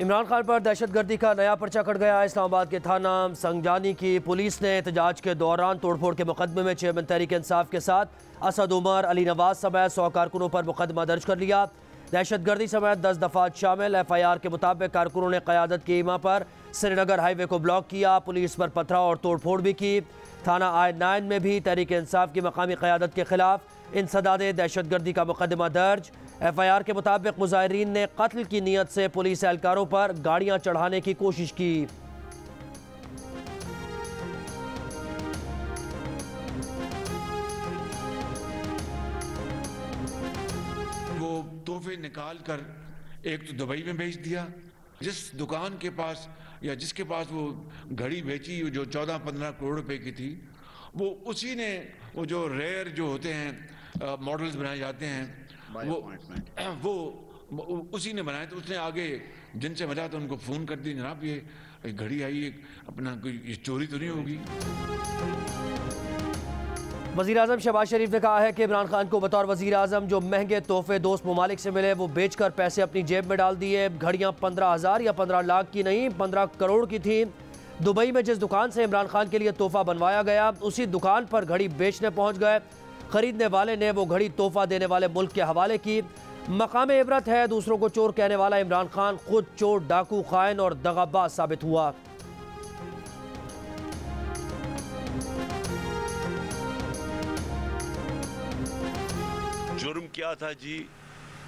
इमरान खान पर दहशतगर्दी का नया पर्चा कट गया। इस्लामाबाद के थाना संगजानी की पुलिस ने एहतजाज के दौरान तोड़फोड़ के मुकदमे में चेयरमैन तहरीक इंसाफ के साथ असद उमर, अली नवाज़ समेत सौ कारकुनों पर मुकदमा दर्ज कर लिया। दहशतगर्दी समेत दस दफात शामिल। एफ़ आई आर के मुताबिक कारकुनों ने क़्यादत की ईमा पर श्रीनगर हाईवे को ब्लॉक किया, पुलिस पर पथराव और तोड़फोड़ भी की। थाना आई नाइन में भी तहरीक इंसाफ की मकामी क़्यादत के खिलाफ इंसदाद दहशतगर्दी का मुकदमा दर्ज। एफ़ आई आर के मुताबिक मुजाहरीन ने कत्ल की नीयत से पुलिस एहलकारों पर गाड़ियाँ चढ़ाने की कोशिश की। वो तोहफे निकाल कर एक तो दुबई में भेज दिया। जिस दुकान के पास या जिसके पास वो घड़ी बेची जो चौदह पंद्रह करोड़ रुपए की थी, वो उसी ने वो जो रेयर जो होते हैं मॉडल्स बनाए जाते हैं। वो वो वो उसी ने बनाए तो उसने आगे जिनसे मिला तो उनको फ़ोन कर दी जनाब ये ये घड़ी आई एक अपना कोई ये चोरी तो नहीं होगी? वज़ीर अजम शहबाज शरीफ ने कहा है कि इमरान खान को बतौर वज़ीर अजम जो महँगे तोहफे दोस्त ममालिक से मिले वो बेचकर पैसे अपनी जेब में डाल दिए। घड़ियाँ पंद्रह हज़ार या पंद्रह लाख की नहीं पंद्रह करोड़ की थी। दुबई में जिस दुकान से इमरान खान के लिए तोहफा बनवाया गया उसी दुकान पर घड़ी बेचने पहुँच गए। खरीदने वाले ने वो घड़ी तोहफा देने वाले मुल्क के हवाले की। मकाम इबरत है, दूसरों को चोर कहने वाला इमरान खान खुद चोर डाकू खाइन और दगाबाज साबित हुआ। जुर्म क्या था जी?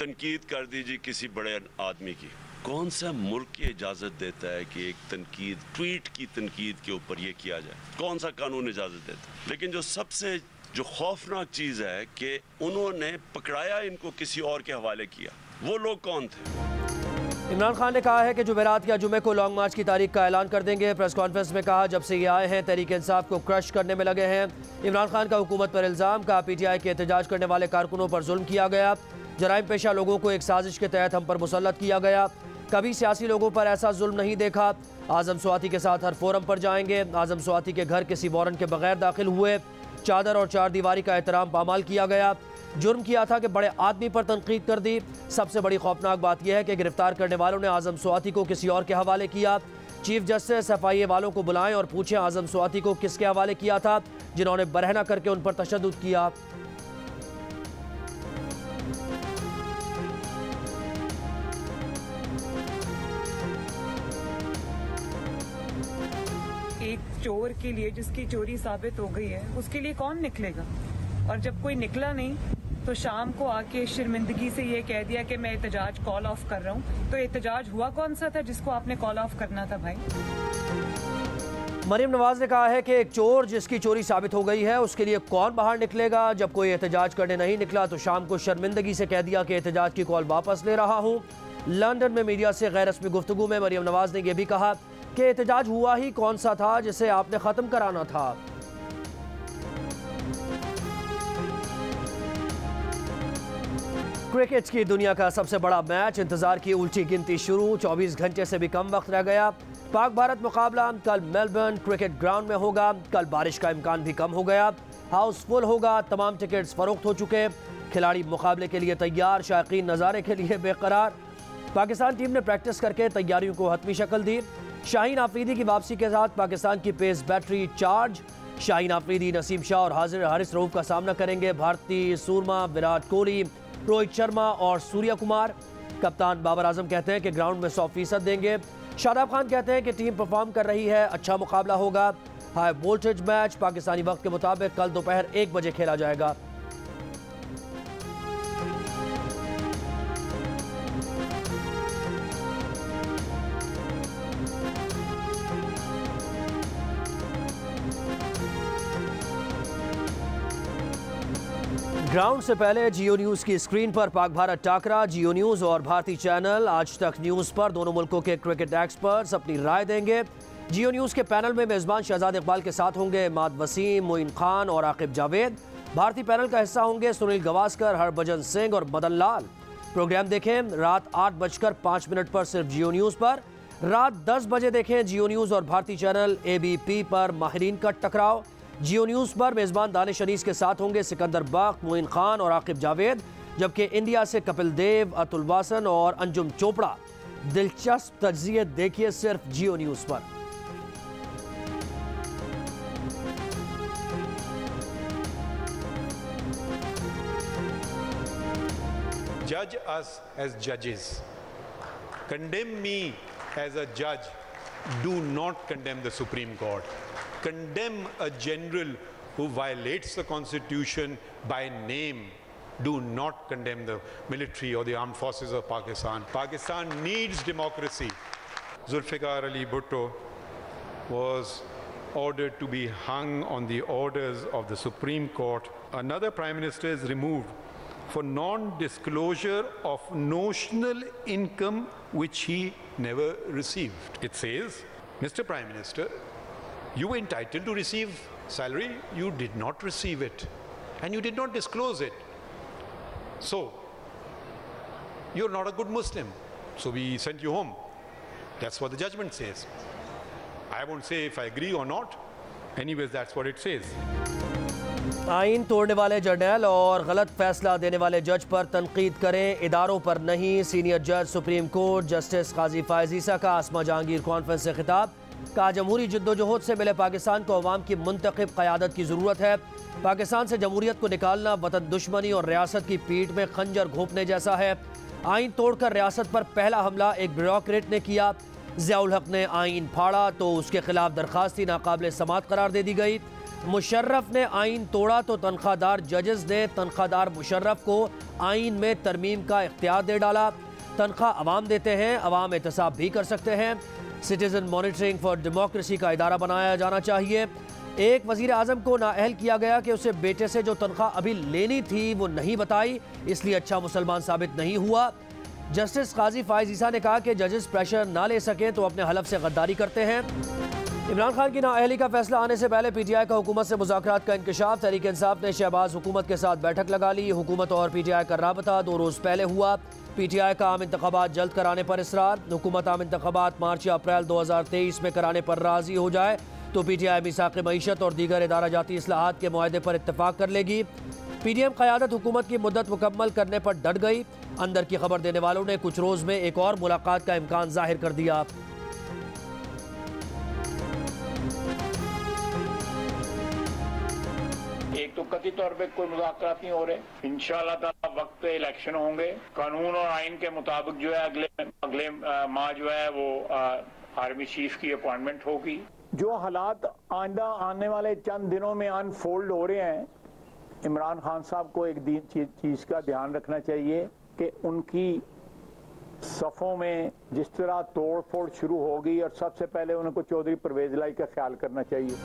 तनकीद कर दीजिए किसी बड़े आदमी की। कौन सा मुल्क इजाज़त देता है कि एक तनकीद, ट्वीट की तनकीद के ऊपर ये किया जाए? कौन सा कानून इजाज़त देता है? लेकिन जो सबसे जो खौफनाक चीज़ है कि उन्होंने पकड़ाया इनको किसी और के हवाले किया। वो लोग कौन थे? इमरान खान ने कहा है कि जुमेरात या जुमे को लॉन्ग मार्च की तारीख का ऐलान कर देंगे। प्रेस कॉन्फ्रेंस में कहा, जब से ये आए हैं, तहरीक इंसाफ को क्रश करने में लगे हैं। इमरान खान का हुकूमत पर इल्ज़ाम, का पी टी आई के एहतजाज करने वाले कारकुनों पर जुल्म किया गया। जराइम पेशा लोगों को एक साजिश के तहत हम पर मुसलत किया गया। कभी सियासी लोगों पर ऐसा जुल्म नहीं देखा। आज़म स्वाति के साथ हर फोरम पर जाएँगे। आज़म स्वाति के घर किसी वारंट के बगैर दाखिल हुए। चादर और चार दीवारी का एहतराम पामाल किया गया। जुर्म किया था कि बड़े आदमी पर तनकीद कर दी। सबसे बड़ी खौफनाक बात यह है कि गिरफ़्तार करने वालों ने आज़म स्वाति को किसी और के हवाले किया। Chief justice F I A वालों को बुलाएँ और पूछें आज़म स्वाति को किसके हवाले किया था, जिन्होंने बरहना करके उन पर तशद किया। चोर के लिए जिसकी चोरी साबित हो गई है, उसके लिए कौन निकलेगा? और जब कोई निकला नहीं तो शाम को आके शर्मिंदगी से ये कह दिया कि मैं एहतजाज कॉल ऑफ़ कर रहा हूँ। तो एहतजाज हुआ कौन सा था जिसको आपने कॉल ऑफ़ करना था भाई? मरीम नवाज़ ने कहा है कि एक चोर जिसकी चोरी साबित हो गई है, उसके लिए कौन बाहर निकलेगा? जब कोई एहतजाज करने नहीं निकला तो शाम को शर्मिंदगी से कह दिया कि एहतजाज की कॉल वापस ले रहा हूँ। लंदन में मीडिया से गैर रस्मी गुफ्तु में मरीम नवाज़ ने यह भी कहा। कि एहतजाज हुआ ही कौन सा था जिसे आपने ख़त्म कराना था? क्रिकेट की दुनिया का सबसे बड़ा मैच, इंतज़ार की उल्टी गिनती शुरू 24 घंटे से भी कम वक्त रह गया। पाक भारत मुकाबला कल मेलबर्न क्रिकेट ग्राउंड में होगा। कल बारिश का इम्कान भी कम हो गया। हाउसफुल होगा, तमाम टिकट्स फरोख्त हो चुके। खिलाड़ी मुकाबले के लिए तैयार शायक नज़ारे के लिए बेकरार। पाकिस्तान टीम ने प्रैक्टिस करके तैयारियों को हतमी शक्ल दी। शाहीन आफरीदी की वापसी के साथ पाकिस्तान की pace battery charge. Shaheen Afridi, Naseem Shah और हाजिर हारिस रऊफ का सामना करेंगे भारतीय सूरमा विराट कोहली, रोहित शर्मा और सूर्या कुमार। कप्तान बाबर आज़म कहते हैं कि ग्राउंड में सौ फ़ीसद देंगे। शादाब खान कहते हैं कि टीम परफॉर्म कर रही है अच्छा मुकाबला होगा। हाई वोल्टेज मैच पाकिस्तानी वक्त के मुताबिक कल दोपहर एक बजे खेला जाएगा। ग्राउंड से पहले जियो न्यूज़ की स्क्रीन पर पाक भारत टाकरा, जियो न्यूज़ और भारतीय चैनल आज तक न्यूज़ पर। दोनों मुल्कों के क्रिकेट एक्सपर्ट्स अपनी राय देंगे। जियो न्यूज़ के पैनल में मेजबान शहजाद इकबाल के साथ होंगे माद वसीम, मोइन खान और आकिब जावेद। भारतीय पैनल का हिस्सा होंगे सुनील गवास्कर, हरभजन सिंह और मदन लाल। प्रोग्राम देखें रात आठ बजकर पाँच मिनट पर सिर्फ़ जियो न्यूज़ पर। रात दस बजे देखें जियो न्यूज़ और भारतीय चैनल एबीपी पर माहरीन का टकराव। जियो न्यूज़ पर मेज़बान दानिश अनीस के साथ होंगे सिकंदर बाग, मोइन खान और आकिब जावेद, जबकि इंडिया से कपिल देव, अतुल वासन और अंजुम चोपड़ा दिलचस्प तजिए देखिए सिर्फ़ जियो न्यूज़ पर Judge us as judges. Condemn me as a judge. Do not condemn the Supreme Court. Condemn a general who violates the Constitution by name. Do not condemn the military or the armed forces of Pakistan. Pakistan needs democracy. Zulfikar Ali Bhutto was ordered to be hung on the orders of the Supreme Court. Another Prime Minister is removed for non disclosure of notional income which he never received. It says, Mr. Prime Minister, you were entitled to receive salary, you did not receive it, and you did not disclose it. So, you're not a good Muslim. So, we sent you home. That's what the judgment says. I won't say if I agree or not. Anyways, that's what it says. आइन तोड़ने वाले journal और गलत फैसला देने वाले जज पर तनकीद करें इदारों पर नहीं सीनियर जज supreme court justice Qazi Faez Isa का आसमा जहांगीर कॉन्फ्रेंस से खिताब कहा जमहूरी जद्दोजहद से मिले पाकिस्तान को अवाम की मुंतखब क़्यादत की ज़रूरत है। पाकिस्तान से जमहूरियत को निकालना वतन दुश्मनी और रियासत की पीठ में खंजर घोपने जैसा है। आइन तोड़कर रियासत पर पहला हमला एक ब्यूरोक्रेट ने किया। जियाउल हक ने आइन फाड़ा तो उसके खिलाफ दरखास्ती नाकाबिल समात करार दे दी गई। मुशर्रफ ने आइन तोड़ा तो तनख्वाहदार जजेस ने तनख्वाहदार मुशर्रफ को आइन में तरमीम का इख्तियार दे डाला। तनख्वाह अवाम देते हैं अवाम एहतसाब भी कर सकते हैं। सिटीजन मॉनिटरिंग फॉर डेमोक्रेसी का इदारा बनाया जाना चाहिए। एक वज़ीर आज़म को नाअहल किया गया कि उसे बेटे से जो तनख्वाह अभी लेनी थी, वो नहीं बताई, इसलिए अच्छा मुसलमान साबित नहीं हुआ। जस्टिस काजी फायज ईसा ने कहा कि जजेस प्रेशर ना ले सकें तो अपने हलफ से गद्दारी करते हैं। इमरान खान की नाअहली का फैसला आने से पहले पी टी आई का हुकूमत से मुजाकर का इंकशाफ, तहरीक इंसाफ ने शहबाज हुकूमत के साथ बैठक लगा ली। हुकूमत और पी टी आई का रबता दो रोज़ पहले हुआ। पी टी आई का आम इंतबात जल्द कराने पर इसरार। हुकूमत आम इंतबात मार्च या अप्रैल दो हज़ार तेईस में कराने पर राज़ी हो जाए तो पी टी आई मिसाक मीशत और दीगर इदारा जाती असलाहत के माहे पर इतफाक़ कर लेगी। पी डी एम क़्यादत हुकूमत की मुद्दत मुकम्मल करने पर डट गई। अंदर की खबर देने वालों ने कुछ रोज़ में एक और मुलाकात का इम्कान ज़ाहिर कर दिया। तो कथित तौर पे कोई मुजाकर नहीं हो रहे। ताला वक्त इलेक्शन होंगे। कानून और आइन के मुताबिक जो है अगले अगले माह जो है वो आर्मी चीफ की अपॉइंटमेंट होगी। जो हालात आइंदा आने वाले चंद दिनों में अनफोल्ड हो रहे हैं, इमरान खान साहब को एक चीज़ का ध्यान रखना चाहिए कि उनकी सफ़ों में जिस तरह तोड़ फोड़ शुरू होगी और सबसे पहले उनको चौधरी परवेज लाई का ख्याल करना चाहिए।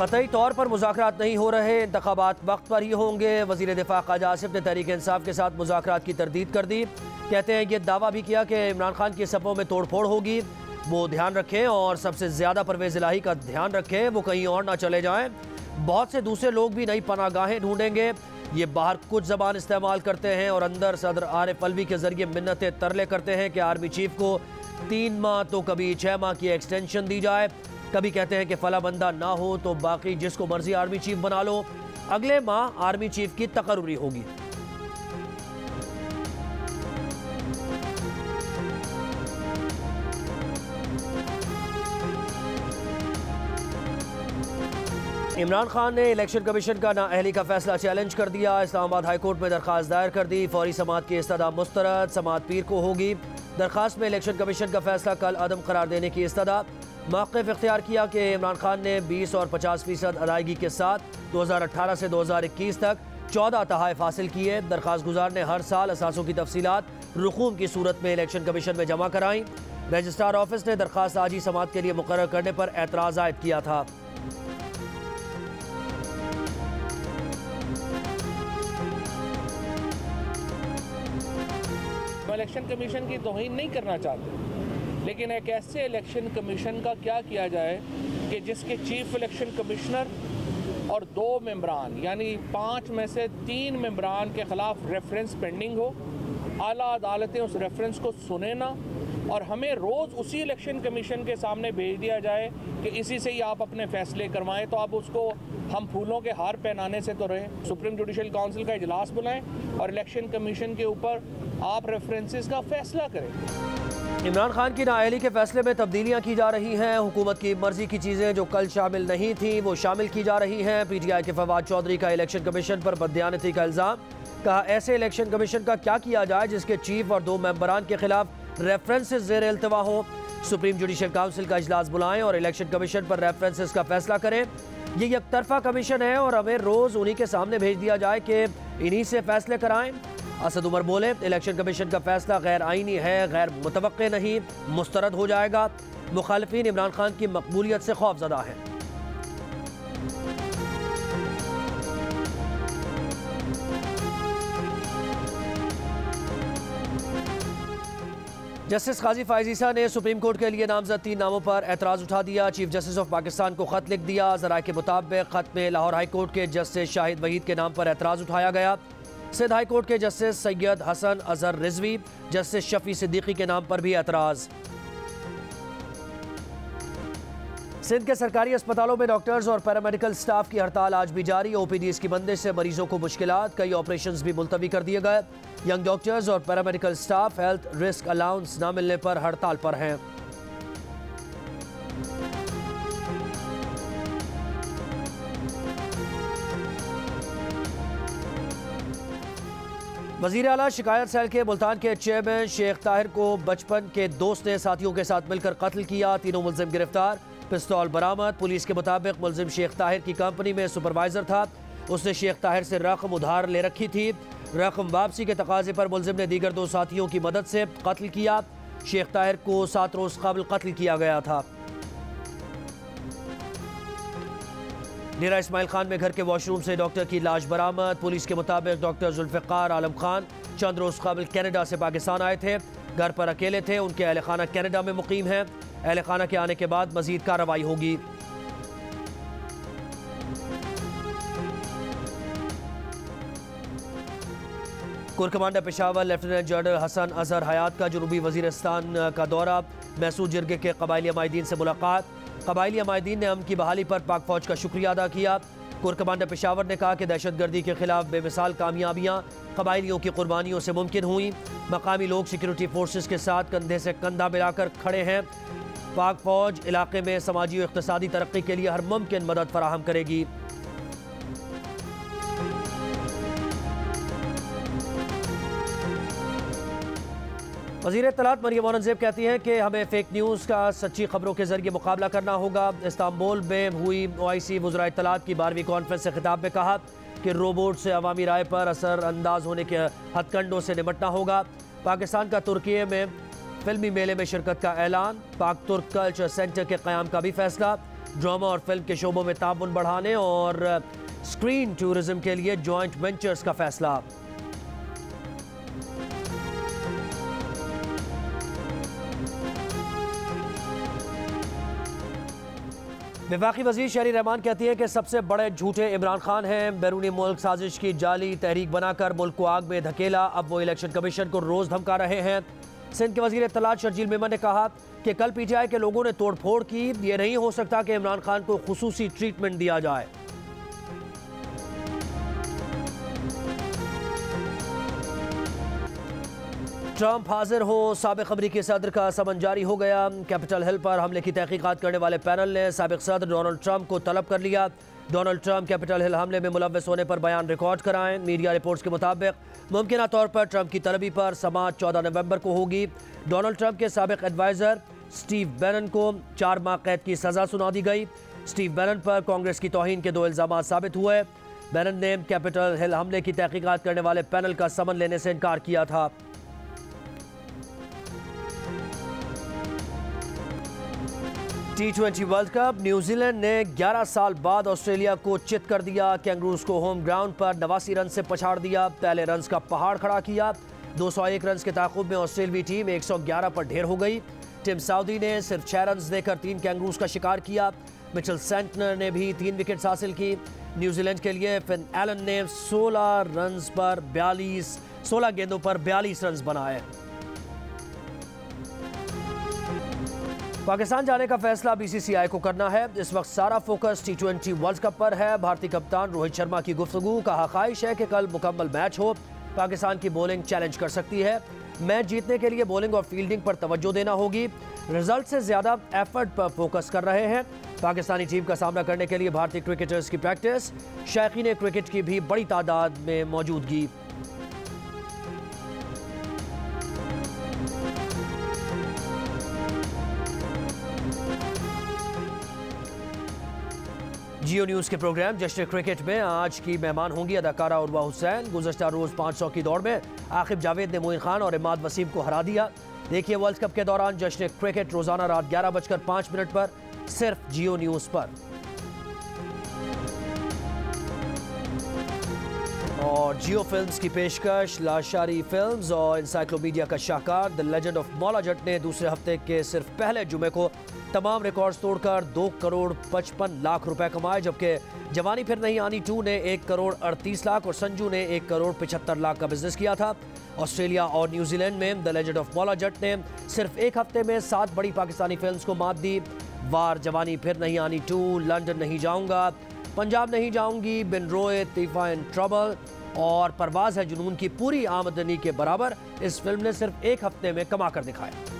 कतई तौर पर मुजाकर नहीं हो रहे इंतबात वक्त पर ही होंगे। वज़ीर दिफा खाजा आसिफ ने तहरीक इंसाफ के साथ मुजाकर की तरदीद कर दी। कहते हैं, ये दावा भी किया कि इमरान खान की सफ़ों में तोड़ फोड़ होगी। वो ध्यान रखें और सबसे ज़्यादा परवेज लाही का ध्यान रखें। वो कहीं और ना चले जाएँ। बहुत से दूसरे लोग भी नई पनागाहें ढूंढेंगे। ये बाहर कुछ जबान इस्तेमाल करते हैं और अंदर सदर आरिफ अलवी के ज़रिए मिन्नतें तरले करते हैं कि आर्मी चीफ को तीन माह तो कभी छः माह की एक्सटेंशन दी जाए। कभी कहते हैं कि फला बंदा ना हो तो बाकी जिसको मर्ज़ी आर्मी चीफ बना लो। अगले माह आर्मी चीफ की तकर्री होगी। इमरान खान ने इलेक्शन कमीशन का नाअहली का फैसला चैलेंज कर दिया। इस्लामाबाद हाईकोर्ट में दरखास्त दायर कर दी। फौरी समात की इस्तः मुस्तरद, समात पीर को होगी। दरखास्त में इलेक्शन कमीशन का फैसला कल अदम करार देने की इस्तः मौक़ इख्तियार किया कि इमरान खान ने बीस और पचास फ़ीसद अदायगी के साथ दो हज़ार अठारह से दो हज़ार इक्कीस तक चौदह तहफ़ हासिल किए। दरखास्त गुजार ने हर साल असासों की तफसीत रकूम की सूरत में इलेक्शन कमीशन में जमा कराई। रजिस्ट्रार ऑफ़िस ने दरखास्त आजी समात के लिए मुकर करने पर एतराज़ आयद किया था। इलेक्शन कमीशन की तोहन नहीं करना चाहते। लेकिन एक ऐसे इलेक्शन कमीशन का क्या किया जाए कि जिसके चीफ इलेक्शन कमिश्नर और दो मेम्बरान यानी पाँच में से तीन मेम्बरान के ख़िलाफ़ रेफरेंस पेंडिंग हो, आला अदालतें उस रेफरेंस को सुने ना और हमें रोज़ उसी इलेक्शन कमीशन के सामने भेज दिया जाए कि इसी से ही आप अपने फैसले करवाएँ। तो आप उसको हम फूलों के हार पहनाने से तो रहें। सुप्रीम जुडिशल काउंसिल का इजलास बुलाएँ और इलेक्शन कमीशन के ऊपर आप रेफरेंसेस का फैसला करें। इमरान खान की नाअहली के फैसले में तब्दीलियाँ की जा रही हैं। हुकूमत की मर्ज़ी की चीज़ें जो कल शामिल नहीं थी, वो शामिल की जा रही हैं। पी टी आई के फवाद चौधरी का इलेक्शन कमीशन पर बदयानती का इल्ज़ाम। कहा, ऐसे इलेक्शन कमीशन का क्या किया जाए जिसके चीफ और दो मेंबरान के खिलाफ रेफरेंसेस जेर अल्तवा हों सुप्रीम जुडिशल काउंसिल का अजलास बुलाएँ और इलेक्शन कमीशन पर रेफरेंसेस का फैसला करें ये एक तरफा कमीशन है और हमें रोज़ उन्हीं के सामने भेज दिया जाए कि इन्हीं से फैसले कराएँ असद उमर बोले इलेक्शन कमीशन का फैसला गैर आइनी है गैर मुतव नहीं मुस्तरद हो जाएगा मुखालफी इमरान खान की मकबूलियत से खौफजदा हैं जस्टिस काजी फायजीसा ने सुप्रीम कोर्ट के लिए नामजद तीन नामों पर एतराज़ उठा दिया। चीफ जस्टिस ऑफ़ पाकिस्तान को खत लिख दिया। जराए के मुताबिक खत में लाहौर हाई कोर्ट के जस्टिस शाहिद वहीद के नाम पर एतराज़ उठाया गया। सिंध हाई कोर्ट के जस्टिस सैयद हसन अजहर रिजवी, जस्टिस शफी सिद्दीकी के नाम पर भी एतराज़। सिंध के सरकारी अस्पतालों में डॉक्टर्स और पैरामेडिकल स्टाफ की हड़ताल आज भी जारी। ओपीडी की बंदिश से मरीजों को मुश्किल कई ऑपरेशन भी मुलतवी कर दिए गए। यंग डॉक्टर्स और paramedical staff health risk allowance न मिलने पर हड़ताल पर हैं। वज़ीर अला शिकायत सेल के मुल्तान के चेयरमैन शेख ताहिर को बचपन के दोस्त ने साथियों के साथ मिलकर कत्ल किया। तीनों मुलजिम गिरफ़्तार। पिस्तौल बरामद। पुलिस के मुताबिक मुलजिम शेख ताहिर की कंपनी में सुपरवाइजर था। उसने शेख ताहिर से रकम उधार ले रखी थी। रकम वापसी के तकाजे पर मुलजिम ने दीगर दो साथियों की मदद से कत्ल किया। शेख ताहिर को सात रोज कबल कत्ल किया गया था। डेरा इसमाइल खान में घर के वॉशरूम से डॉक्टर की लाश बरामद। पुलिस के मुताबिक डॉक्टर जुल्फ़ार आलम खान चंद रोज कबल कैनेडा से पाकिस्तान आए थे। घर पर अकेले थे। उनके अहल खाना कैनेडा में मुकीम है। अहल खाना के आने के बाद मजीद कार्रवाई होगी। Corps commander Peshawar lieutenant general Hassan Azhar Hayat का जनूबी वजीरस्तान का दौरा, मैसूर जिरगे के कबायली अमायदीन से मुलाकात। कबायली अमायदीन ने अम की बहाली पर पाक फौज का शुक्रिया अदा किया। कुर कमांडर पेशावर ने कहा कि दहशत गर्दी के खिलाफ बेमिसाल कामयाबियाँ कबायलियों की कुर्बानियों से मुमकिन हुई। मकामी लोग सिक्योरिटी फोर्सेज के साथ कंधे से कंधा मिलाकर खड़े हैं। पाक फौज इलाके में समाजी और इकतदी तरक्की के लिए हर मुमकिन मदद फराहम करेगी। वज़ीर तलात मरियम औरंगज़ेब कहती हैं कि हमें फेक न्यूज़ का सच्ची खबरों के ज़रिए मुकाबला करना होगा। इस्तांबुल में हुई ओ आई सी वजरा तलात की बारहवीं कॉन्फ्रेंस से खिताब में कहा कि रोबोट से अवामी राय पर असर अंदाज होने के हथकंडों से निपटना होगा। पाकिस्तान का तुर्की में फिल्मी मेले में शिरकत का ऐलान पाक तुर्क कल्चर सेंटर के क्याम का भी फैसला, ड्रामा और फ़िल्म के शोबों में ताबन बढ़ाने और स्क्रीन टूरिज़्म के लिए जॉइंट वेंचर्स का फैसला। विफाकी वज़ीर शहरी रहमान कहती है कि सबसे बड़े झूठे इमरान खान हैं। बैरूनी मुल्क साजिश की जाली तहरीक बनाकर मुल्क को आग में धकेला, अब वो इलेक्शन कमीशन को रोज धमका रहे हैं। सिंध के वज़ीर इतलात शर्जील मेमा ने कहा कि कल पीटीआई के लोगों ने तोड़फोड़ की। ये नहीं हो सकता कि इमरान खान को खसूसी ट्रीटमेंट दिया जाए। ट्रंप हाजिर हो, सबक अमरीकी सदर का समन जारी हो गया। कैपिटल हिल पर हमले की तहकीकत करने वाले पैनल ने सबक सदर डोनाल्ड ट्रंप को तलब कर लिया। डोनाल्ड ट्रंप कैपिटल हिल हमले में मुलवस होने पर बयान रिकॉर्ड कराएँ। मीडिया रिपोर्ट्स के मुताबिक, मुमकिन तौर पर ट्रंप की तलबी पर समाज चौदह नवंबर को होगी। डोनाल्ड ट्रंप के सबक एडवाइज़र स्टीव बैनन को चार माह कैद की सज़ा सुना दी गई। स्टीव बैनन पर कांग्रेस की तोहन के दो इल्ज़ाम साबित हुए। बैनन ने कैपिटल हिल हमले की तहकीकत करने वाले पैनल का समन लेने से इनकार किया था। T twenty world cup New Zealand ने 11 साल बाद ऑस्ट्रेलिया को चित कर दिया। कैंगरूज को होम ग्राउंड पर नवासी रन से पछाड़ दिया। पहले रन का पहाड़ खड़ा किया। 201 रन के ताकुब में ऑस्ट्रेलवी टीम 111 पर ढेर हो गई। टिम साउदी ने सिर्फ़ छह रन देकर तीन कैंगरूज का शिकार किया। मिचल सेंटनर ने भी तीन विकेट हासिल की। न्यूजीलैंड के लिए फिन एलन ने 16 रन पर 42 16 गेंदों पर 42 रन बनाए। पाकिस्तान जाने का फैसला बीसीसीआई को करना है। इस वक्त सारा focus T twenty world cup पर है। भारतीय कप्तान रोहित शर्मा की गुफ्तु कहा ख्वाहिश है कि कल मुकम्मल मैच हो। पाकिस्तान की बॉलिंग चैलेंज कर सकती है। मैच जीतने के लिए बॉलिंग और फील्डिंग पर तवज्जो देना होगी। रिज़ल्ट से ज़्यादा एफर्ट पर फोकस कर रहे हैं। पाकिस्तानी टीम का सामना करने के लिए भारतीय क्रिकेटर्स की प्रैक्टिस शैकीन क्रिकेट की भी बड़ी तादाद में मौजूदगी। जियो न्यूज़ के प्रोग्राम जश्न क्रिकेट में आज की मेहमान होंगी अदाकारा उर्वा हुसैन। गुजशत रोज 500 की दौड़ में आखिब जावेद ने मोइन खान और इमाद वसीम को हरा दिया। देखिए वर्ल्ड कप के दौरान जश्न क्रिकेट रोज़ाना रात ग्यारह बजकर पाँच मिनट पर, सिर्फ़ जियो न्यूज़ पर। और जियो फिल्म्स की पेशकश, लाशारी फिल्म्स और इंसाइक्लोमीडिया का शाहकार, the legend of Maula Jatt ने दूसरे हफ़्ते के सिर्फ़ पहले जुमे को तमाम रिकॉर्ड्स तोड़कर दो करोड़ पचपन लाख रुपए कमाए, जबकि जवानी फिर नहीं आनी टू ने एक करोड़ अड़तीस लाख और संजू ने एक करोड़ पिछहत्तर लाख का बिज़नेस किया था। ऑस्ट्रेलिया और न्यूजीलैंड में the legend of Maula Jatt ने सिर्फ़ एक हफ़्ते में सात बड़ी पाकिस्तानी फ़िल्म को मात दी। वार जवानी फिर नहीं आनी टू लंडन नहीं जाऊँगा। पंजाब नहीं जाऊँगी, बिन रोए तीफा इन ट्रबल और परवाज है जुनून की पूरी आमदनी के बराबर। इस फ़िल्म ने सिर्फ़ एक हफ़्ते में कमा कर दिखाया।